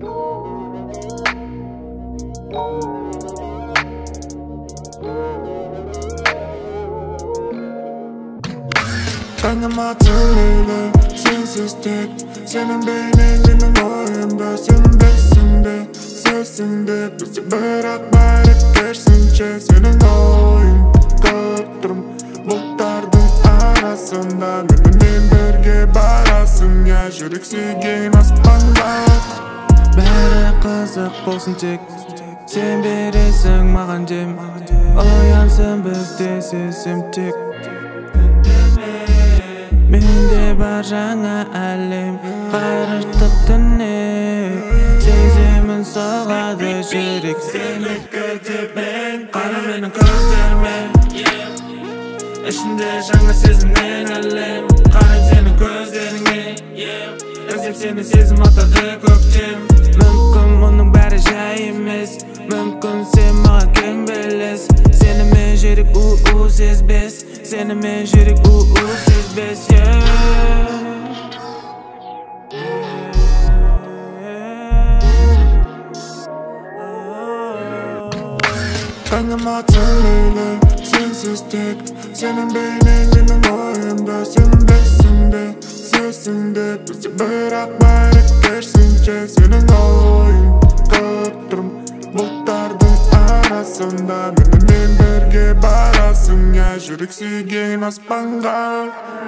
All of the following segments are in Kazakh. Ben de matılıyla Сенің tek Senin beyninin oyunda Senin besinde sesinde Bizi bırakma hep geçsince Senin oyun Bu dardın arasında Benimle birge barasın ya бәрі қызық болсын тек сен бересің маған дем оянсын бізде сезім тек менде бар жаңа әлем Қарыштық түнне Сеземін соғады жүрек сенікі деп мен қара менің көздеріме ішінде жаңа сезіммен әлем қараймын сенің көздеріңе іздеп сені сезім menjirik u u siz biz Seni menjirik u u siz biz yeah. Kanım atın öyle sensiz tek Senin beynin benim oyunda Senin besimde sesinde Bizi bırakma erkeksin ki Senin oyun сүйген аспанға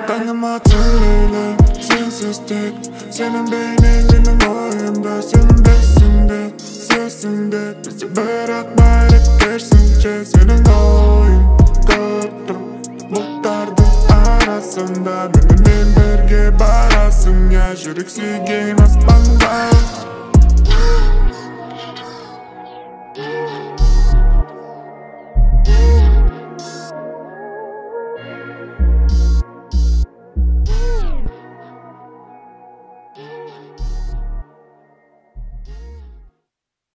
таңыма түрлелі, сенсіз тек сенің бейнен менің ойымда сен бесіңде сөзіңде бізде бірақ бәрі керісінше сенің ойың көптің бұлттардың арасында менімен бірге барасың жүрек сүйген аспанға